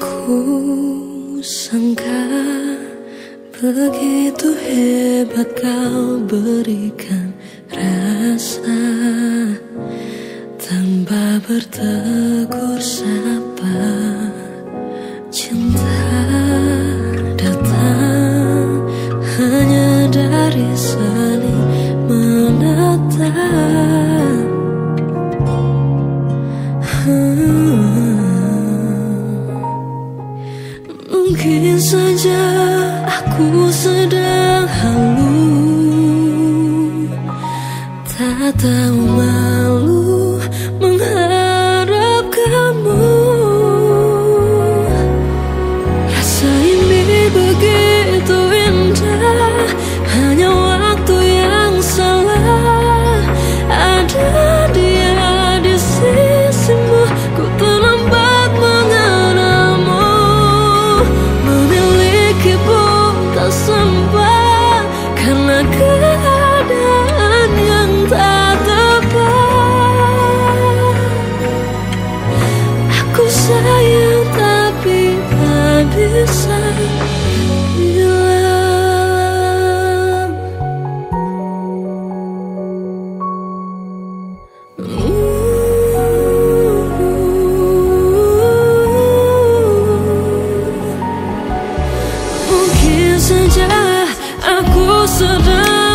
Ku sangka begitu hebat kau berikan rasa Tanpa bertegur sapa Cinta datang hanya dari saling menatap. Mungkin saja aku sedang halu. Tak tahu mana Mungkin saja aku sedang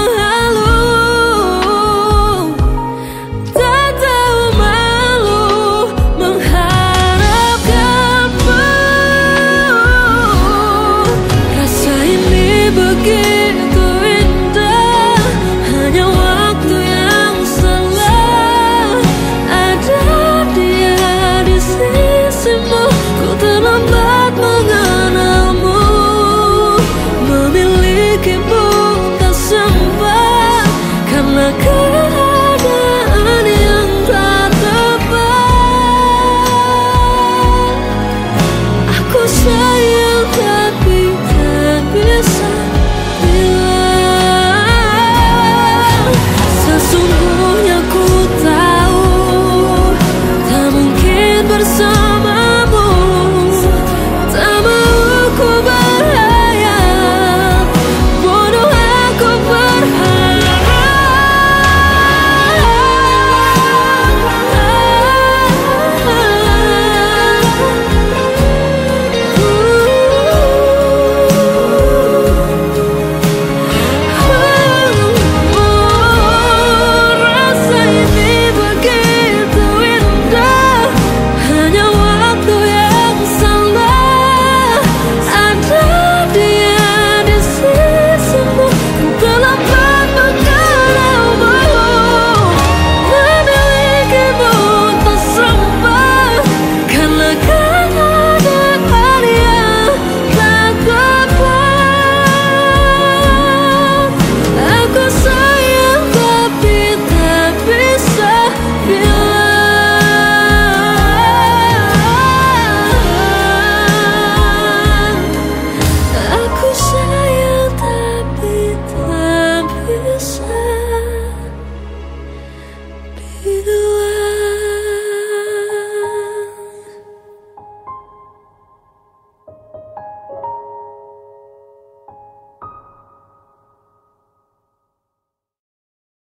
the sun